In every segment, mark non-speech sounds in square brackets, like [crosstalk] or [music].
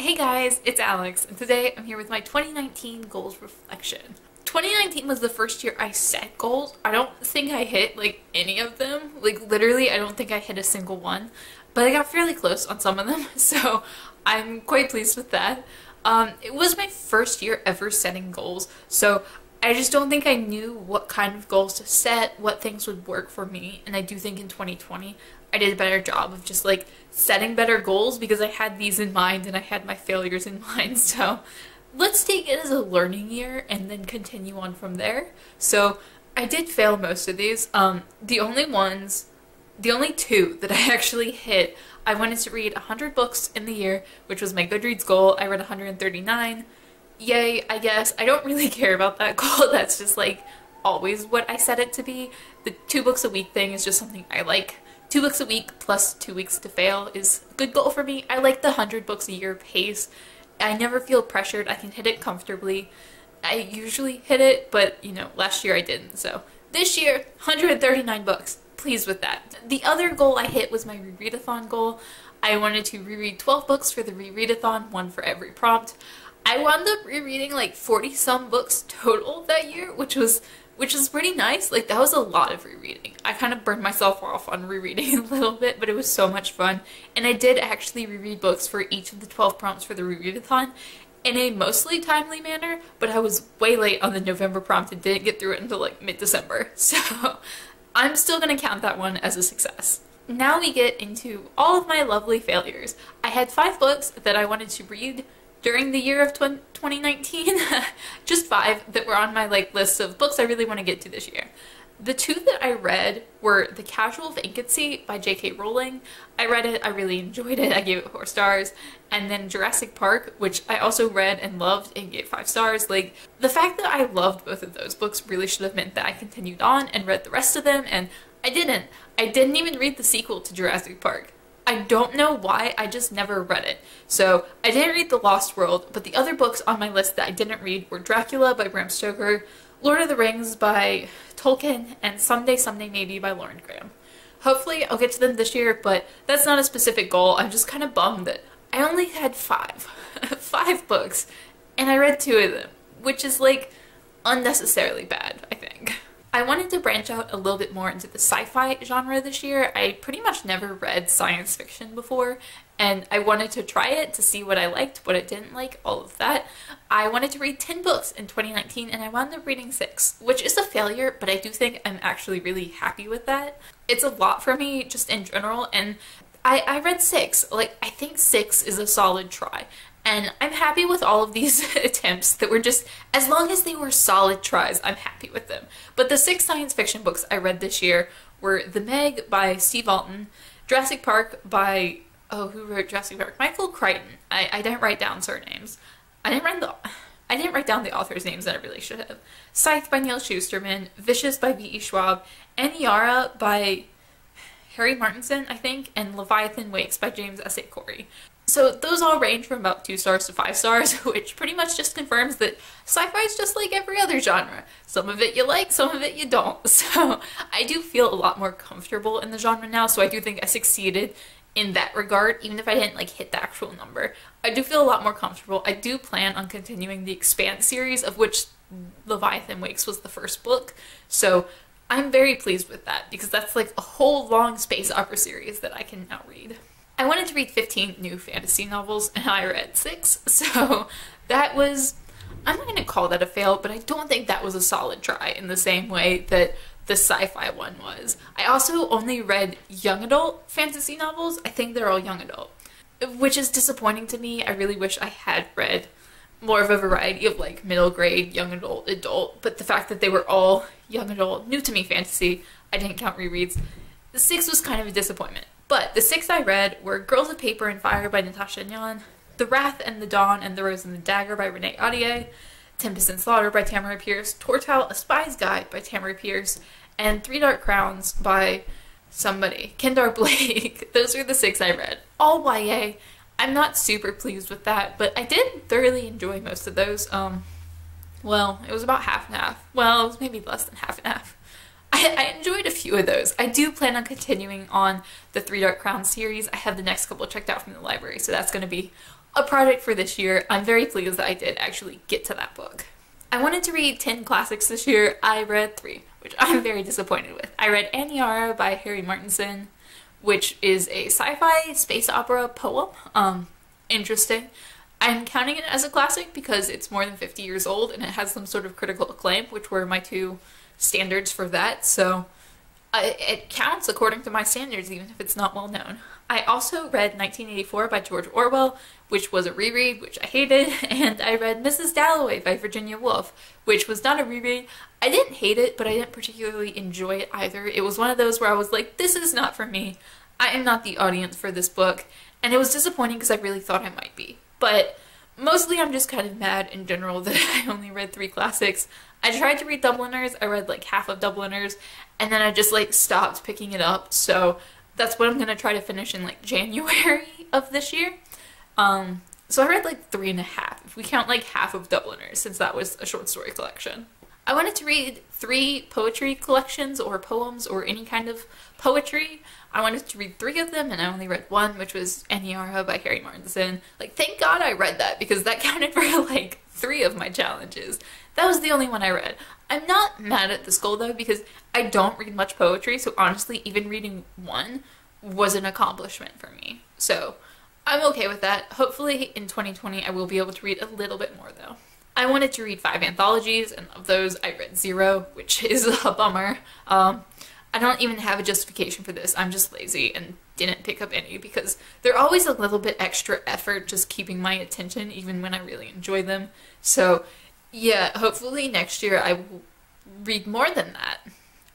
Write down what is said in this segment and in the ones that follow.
Hey guys, it's Alex, and today I'm here with my 2019 goals reflection. 2019 was the first year I set goals. I don't think I hit like any of them. Like literally, I don't think I hit a single one, but I got fairly close on some of them, [laughs] so I'm quite pleased with that. Um, it was my first year ever setting goals, so I just don't think I knew what kind of goals to set, what things would work for me, and I do think in 2020 I did a better job of just like setting better goals because I had these in mind and I had my failures in [laughs] mind. So let's take it as a learning year and then continue on from there. So I did fail most of these. Um, the only ones, the only two that [laughs] I actually hit, I wanted to read 100 books in the year, which was my Goodreads goal. I read 139. Yay, I guess. I don't really [laughs] care about that goal. That's just like always what I set it to be. The two books a week thing is just something I like two books a week plus two weeks to fail is a good goal for me. I like the 100 books a year pace. I never feel pressured. I can hit it comfortably. I usually hit it, but you know, last year I didn't. So this year, 139 books. Pleased with that. The other goal I hit was my rereadathon goal. I wanted to reread 12 books for the rereadathon, one for every prompt. I wound up rereading like 40 some books total that year, which was which is pretty nice. Like, that was a lot of rereading. I kind of burned myself off on rereading [laughs] a little bit, but it was so much fun. And I did actually reread books for each of the 12 prompts for the rereadathon in a mostly timely manner, but I was way late on the November prompt and didn't get through it until like mid-December. [laughs] So I'm still going to count that one as a success. Now we get into all of my lovely failures. I had five books that I wanted to read during the year of 2019. [laughs] Just five that were on my like list of books I really want to get to this year. The two that I read were The Casual Vacancy by J.K. Rowling. I read it, I really enjoyed it, I gave it four stars. And then Jurassic Park, which I also read and loved and gave five stars. Like, the fact that I loved both of those books really should have meant that I continued on and read the rest of them, and I didn't. I didn't even read the sequel to Jurassic Park. I don't know why, I just never read it. So I didn't read The Lost World, but the other books on my list that I didn't read were Dracula by Bram Stoker, Lord of the Rings by Tolkien, and Someday Someday Maybe by Lauren Graham. Hopefully I'll get to them this year, but that's not a specific goal. I'm just kind of bummed that I only had five. [laughs] five books, and I read two of them, which is like unnecessarily bad, I think. I wanted to branch out a little bit more into the sci-fi genre this year. I pretty much never read science fiction before and I wanted to try it to see what I liked, what I didn't like, all of that. I wanted to read 10 books in 2019 and I wound up reading 6, which is a failure, but I do think I'm actually really happy with that. It's a lot for me just in general and I, I read 6. Like, I think 6 is a solid try. And I'm happy with all of these [laughs] attempts that were just, as long as they were solid tries, I'm happy with them. But the six science fiction books I read this year were The Meg by Steve Alten, Jurassic Park by, oh, who wrote Jurassic Park? Michael Crichton. I, I didn't write down surnames. I didn't write the, I didn't write down the author's names that I really should have. Scythe by Neal Shusterman, Vicious by V.E. Schwab, Aniara by Harry Martinson, I think, and Leviathan Wakes by James S. A. Corey. So those all range from about two stars to five stars, [laughs] which pretty much just confirms that sci-fi is just like every other genre. Some of it you like, some of it you don't. [laughs] So I do feel a lot more comfortable in the genre now, so I do think I succeeded in that regard, even if I didn't like hit the actual number. I do feel a lot more comfortable. I do plan on continuing the Expanse series, of which Leviathan Wakes was the first book. So I'm very pleased with that because that's like a whole long space opera series that I can now read. I wanted to read 15 new fantasy novels and I read six, so that was, I'm not going to call that a fail, but I don't think that was a solid try in the same way that the sci-fi one was. I also only read young adult fantasy novels. I think they're all young adult, which is disappointing to me. I really wish I had read more of a variety of like middle grade, young adult, adult, but the fact that they were all young adult, new to me fantasy, I didn't count rereads. The six was kind of a disappointment. But the six I read were Girls of Paper and Fire by Natasha Ngan, The Wrath and the Dawn and the Rose and the Dagger by Renee Ahdieh, Tempest and Slaughter by Tamora Pierce, Tortall, A Spy's Guide by Tamora Pierce, and Three Dark Crowns by somebody, Kendare [laughs] Blake. Those are the six I read. All YA. I'm not super pleased with that, but I did thoroughly enjoy most of those. Um, well, it was about half and half. Well, it was maybe less than half and half. I, I, enjoyed a few of those. I do plan on continuing on the Three Dark Crown series. I have the next couple checked out from the library, so that's going to be a project for this year. I'm very pleased that I did actually get to that book. I wanted to read 10 classics this year. I read three, which I'm very disappointed with. I read Aniara by Harry Martinson, which is a sci-fi space opera poem. Um, interesting. I'm counting it as a classic because it's more than 50 years old and it has some sort of critical acclaim, which were my two standards for that. So it counts according to my standards, even if it's not well known. I also read 1984 by George Orwell, which was a reread, which I hated, [laughs] and I read Mrs. Dalloway by Virginia Woolf, which was not a reread. I didn't hate it, but I didn't particularly enjoy it either. It was one of those where I was like, this is not for me. I am not the audience for this book, and it was disappointing because I really thought I might be. But mostly I'm just kind of mad in general [laughs] that I only read three classics. I tried to read Dubliners, I read like half of Dubliners, and then I just like stopped picking it up. So that's what I'm gonna try to finish in like [laughs] January of this year. Um, so I read like three and a half, if we count like half of Dubliners, since that was a short story collection. I wanted to read three poetry collections or poems or any kind of poetry. I wanted to read three of them and I only read one, which was Aniara by Harry Martinson. Like, thank God I read that because that [laughs] counted for like three of my challenges. That was the only one I read. I'm not mad at this goal though because I don't read much poetry, so honestly, even reading one was an accomplishment for me. So I'm okay with that. Hopefully in 2020 I will be able to read a little bit more though. I wanted to read five anthologies, and of those I read zero, which [laughs] is a bummer. Um, I don't even have a justification for this. I'm just lazy and didn't pick up any because they're always a little bit extra effort just keeping my attention even when I really enjoy them. So yeah, hopefully next year I will read more than that.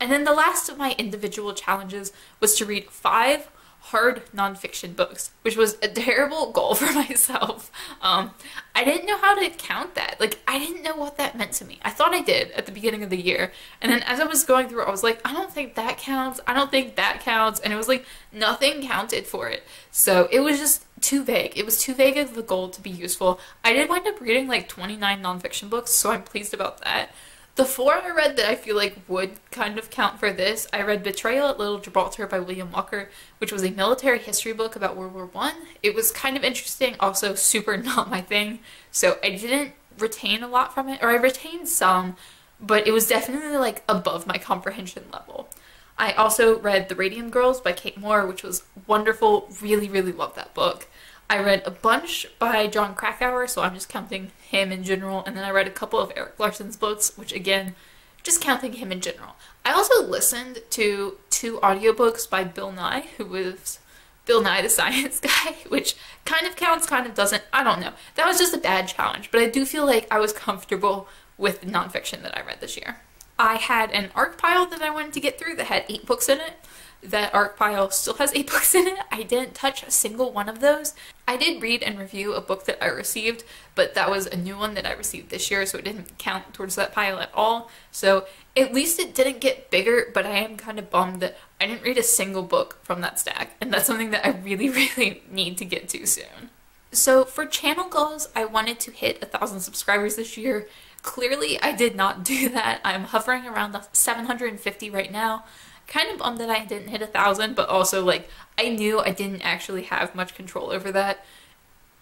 And then the last of my individual challenges was to read five hard nonfiction books, which was a terrible goal [laughs] for myself. Um, I didn't know how to count that. Like, I didn't know what that meant to me. I thought I did at the beginning of the year. And then as I was going through, I was like, I don't think that counts. I don't think that counts. And it was like, nothing counted for it. So it was just too vague. It was too vague of a goal to be useful. I did wind up reading like 29 nonfiction books, so I'm pleased about that. The four I read that I feel like would kind of count for this, I read Betrayal at Little Gibraltar by William Walker, which was a military history book about World War One. It was kind of interesting, also super [laughs] not my thing, so I didn't retain a lot from it, or I retained some, but it was definitely like above my comprehension level. I also read The Radium Girls by Kate Moore, which was wonderful. Really, really loved that book. I read a bunch by Jon Krakauer, so I'm just counting him in general, and then I read a couple of Erik Larson's books, which again, just counting him in general. I also listened to two audiobooks by Bill Nye, who was Bill Nye the Science [laughs] Guy, which kind of counts, kind of doesn't. I don't know. That was just a bad challenge, but I do feel like I was comfortable with the nonfiction that I read this year. I had an ARC pile that I wanted to get through that had eight books in it that ARC pile still has eight [laughs] books in it. I didn't touch a single one of those. I did read and review a book that I received, but that was a new one that I received this year, so it didn't count towards that pile at all. So at least it didn't get bigger, but I am kind of bummed that I didn't read a single book from that stack, and that's something that I [laughs] really, really need to get to soon. So for channel goals, I wanted to hit a thousand subscribers this year. Clearly, I did not do [laughs] that. I'm hovering around the 750 right now kind of bummed that I didn't hit a thousand, but also like I knew I didn't actually have much control over that.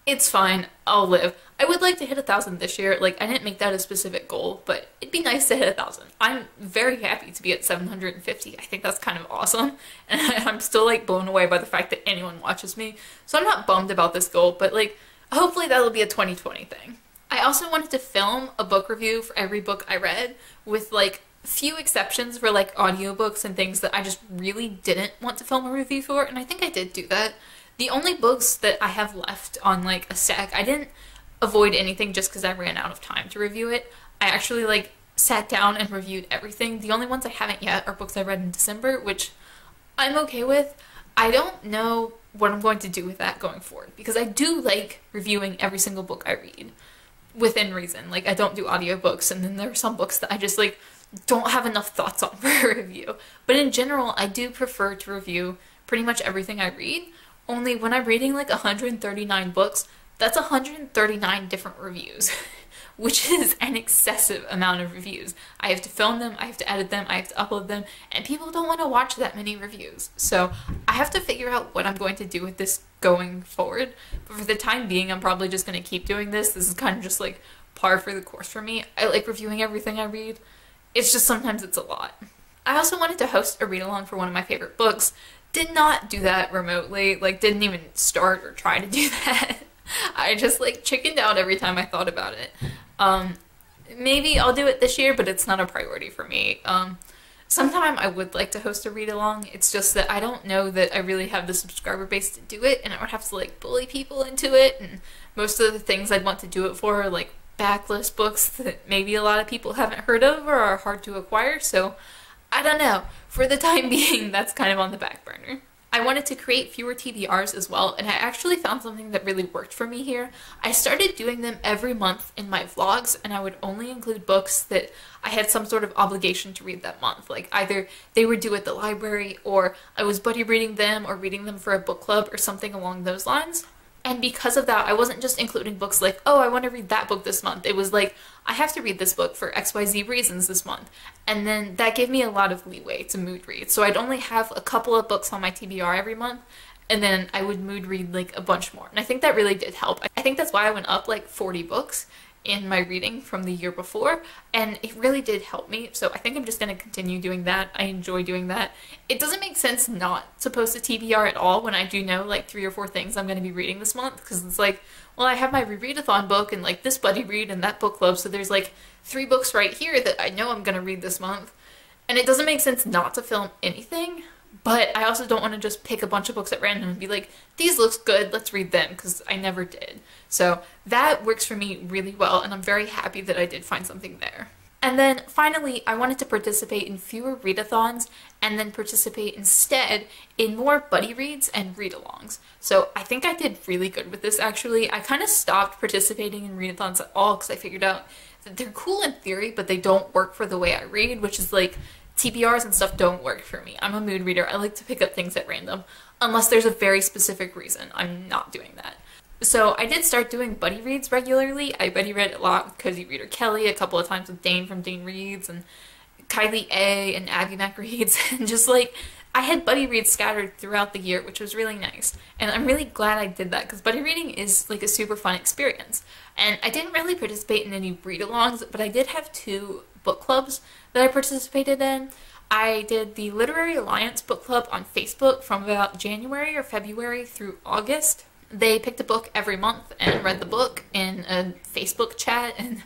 It's fine, I'll live. I would like to hit a thousand this year. Like I didn't make that a specific goal, but it'd be nice to hit a thousand. I'm very happy to be at 750. I think that's kind of awesome, [laughs] and I'm still like blown away by the fact that anyone watches me. So I'm not bummed about this goal, but like hopefully that'll be a 2020 thing. I also wanted to film a book review for every book I read with like few exceptions for like audiobooks and things that I just really didn't want to film a review for, and I think I did do that. The only books that I have left on like a stack, I didn't avoid anything just because I ran out of time to review it. I actually like sat down and reviewed everything. The only ones I haven't yet are books I read in December, which I'm okay with. I don't know what I'm going to do with that going forward because I do like reviewing every single book I read within reason. Like I don't do audiobooks and then there are some books that I just like don't have enough thoughts [laughs] on for a review. But in general, I do prefer to review pretty much everything I read. Only when I'm reading like 139 books, that's 139 different reviews, [laughs] which [laughs] is an excessive amount of reviews. I have to film them, I have to edit them, I have to upload them, and people don't want to watch that many reviews. So I have to figure out what I'm going to do with this going forward. But for the time being, I'm probably just going to keep doing this. This is kind of just like par for the course for me. I like reviewing everything I read. It's just sometimes it's a lot. I also wanted to host a read along for one of my favorite books. Did not do that remotely, like didn't even start or try to do [laughs] that. I just like chickened out every time I thought about it. Um, maybe I'll do it this year, but it's not a priority for me. Um, sometime I would like to host a read along. It's just that I don't know that I really have the subscriber base to do it, and I would have to like bully people into it. And most of the things I'd want to do it for are like backlist books that maybe a lot of people haven't heard of or are hard to acquire. So I don't know. For the time [laughs] being, that's kind of on the back burner. I wanted to create fewer TBRs as well, and I actually found something that really worked for me here. I started doing them every month in my vlogs, and I would only include books that I had some sort of obligation to read that month. Like either they were due at the library, or I was buddy reading them, or reading them for a book club, or something along those lines. And because of that, I wasn't just including books like, oh, I want to read that book this month. It was like, I have to read this book for XYZ reasons this month. And then that gave me a lot of leeway to mood read. So I'd only have a couple of books on my TBR every month, and then I would mood read like a bunch more. And I think that really did help. I think that's why I went up like 40 books in my reading from the year before and it really did help me so I think I'm just going to continue doing that. I enjoy doing that. It doesn't make sense not to post a TBR at all when I do know like three or four things I'm going to be reading this month because it's like well I have my rereadathon book and like this buddy read and that book club so there's like three books right here that I know I'm going to read this month and it doesn't make sense not to film anything but I also don't want to just pick a bunch of books at random and be like, these looks good, let's read them, because I never did. So that works for me really well, and I'm very happy that I did find something there. And then finally, I wanted to participate in fewer readathons and then participate instead in more buddy reads and read alongs. So I think I did really good with this actually. I kind of stopped participating in readathons at all because I figured out that they're cool in theory, but they don't work for the way I read, which is like TBRs and stuff don't work for me. I'm a mood reader. I like to pick up things at random. Unless there's a very specific reason, I'm not doing that. So I did start doing buddy reads regularly. I buddy read a lot with Cozy Reader Kelly, a couple of times with Dane from Dane Reads, and Kylie A and Abby Mac Reads, [laughs] and just like I had buddy reads scattered throughout the year, which was really nice. And I'm really glad I did that because buddy reading is like a super fun experience. And I didn't really participate in any read alongs, but I did have two book clubs that I participated in. I did the Literary Alliance book club on Facebook from about January or February through August. They picked a book every month and read the book in a Facebook chat and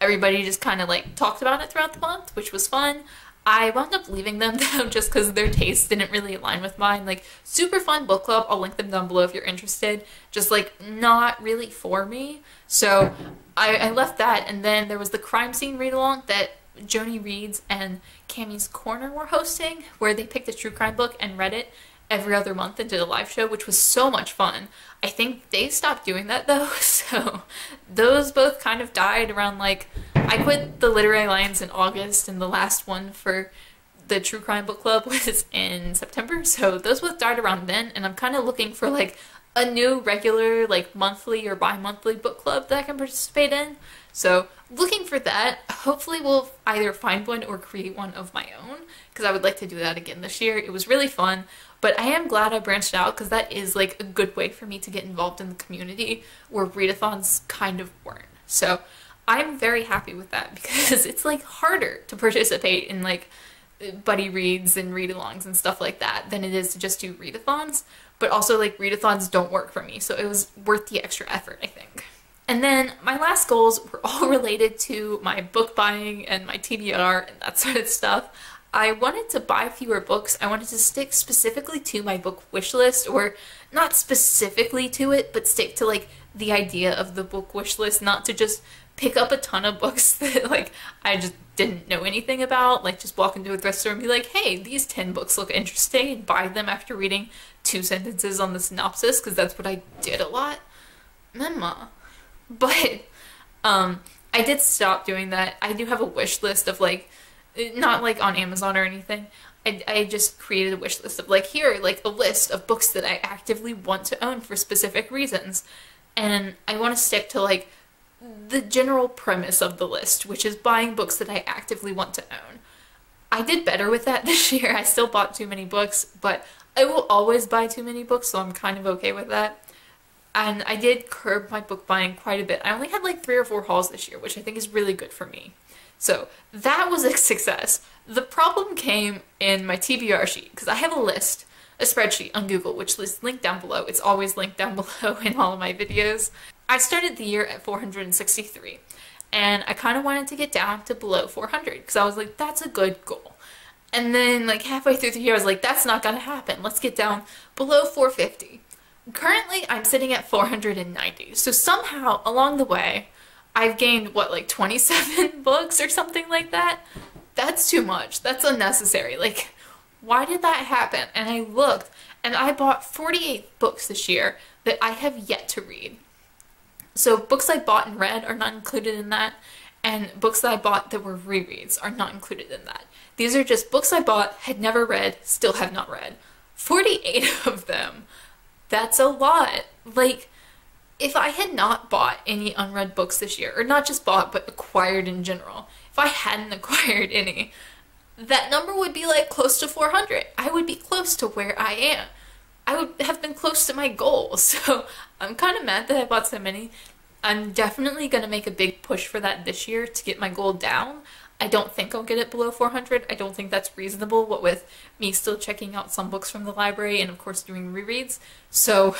everybody just kind of like talked about it throughout the month, which was fun. I wound up leaving them [laughs] though just because their tastes didn't really align with mine. Like, super fun book club. I'll link them down below if you're interested. Just like not really for me. So I, I left that, and then there was the crime scene read along that Joni Reads and Cammy's Corner were hosting, where they picked a true crime book and read it every other month and did a live show, which was so much fun. I think they stopped doing that [laughs] though, so those both kind of died around like I quit the Literary Alliance in August, and the last one for the True Crime Book Club [laughs] was in September, so those both died around then, and I'm kind of looking for like a new regular like monthly or bi-monthly book club that I can participate in. So looking for that. Hopefully we'll either find one or create one of my own because I would like to do that again this year. It was really fun, but I am glad I branched out because that is like a good way for me to get involved in the community where readathons kind of weren't. So I'm very happy with that [laughs] because it's like harder to participate in like buddy reads and read-alongs and stuff like that than it is to just do readathons but also like readathons don't work for me so it was worth the extra effort I think. And then my last goals were all [laughs] related to my book buying and my TBR and that sort of stuff. I wanted to buy fewer books. I wanted to stick specifically to my book wish list, or not specifically to it, but stick to like the idea of the book wish list, not to just pick up a ton of [laughs] books that like I just didn't know anything about, like just walk into a thrift store and be like, hey, these 10 books look interesting, and buy them after reading two sentences on the synopsis, because that's what I did a lot. Mama. But um, I did stop doing that. I do have a wish list of like, not like on Amazon or anything. I, I just created a wish list of like, here, like a list of books that I actively want to own for specific reasons. And I want to stick to like the general premise of the list, which is buying books that I actively want to own. I did better with that [laughs] this year. I still bought too many books, but I will always buy too many books, so I'm kind of okay with that. And I did curb my book buying quite a bit. I only had like three or four hauls this year, which I think is really good for me. So that was a [laughs] success. The problem came in my TBR sheet because I have a list, a spreadsheet on Google, which is linked down below. It's always linked down [laughs] below in all of my videos. I started the year at 463 and I kind of wanted to get down to below 400 because I was like, that's a good goal. And then like halfway through the year, I was like, that's not gonna happen. Let's get down below 450. Currently, I'm sitting at 490. So somehow along the way, I've gained what, like 27 [laughs] books or something like that? That's too much. That's unnecessary. Like, why did that happen? And I looked and I bought 48 books this year that I have yet to read. So books I bought and read are not included in that, and books that I bought that were rereads are not included in that. These are just books I bought, had never read, still have not read. 48 [laughs] of them. That's a lot. Like, if I had not bought any unread books this year, or not just bought, but acquired in general, if I hadn't [laughs] acquired any, that number would be like close to 400. I would be close to where I am. I would have been close to my goal. [laughs] So I'm kind of mad that I bought so many. I'm definitely going to make a big push for that this year to get my goal down. I don't think I'll get it below 400. I don't think that's reasonable, what with me still checking out some books from the library and of course doing rereads. So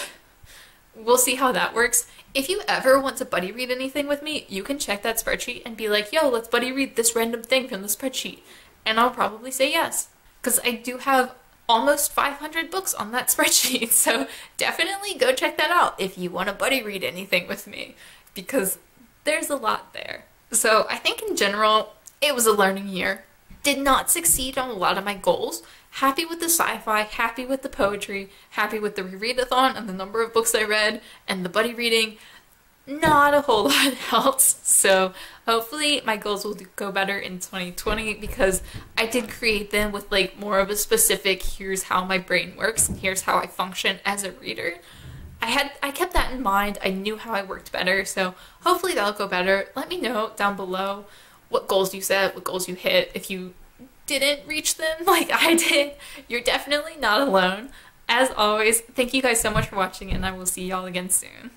we'll see how that works. If you ever want to buddy read anything with me, you can check that spreadsheet and be like, yo, let's buddy read this random thing from the spreadsheet. And I'll probably say yes. Because I do have almost 500 books on that [laughs] spreadsheet. So definitely go check that out if you want to buddy read anything with me because there's a lot there. So I think in general, it was a learning year. Did not succeed on a lot of my goals. Happy with the sci-fi, happy with the poetry, happy with the rereadathon and the number of books I read and the buddy reading not a whole [laughs] lot else. So hopefully my goals will go better in 2020 because I did create them with like more of a specific here's how my brain works and here's how I function as a reader. I had I kept that in mind. I knew how I worked better. So hopefully that'll go better. Let me know down below what goals you set, what goals you hit. If you didn't reach them [laughs] like I did, you're definitely not alone. As always, thank you guys so much for watching and I will see y'all again soon.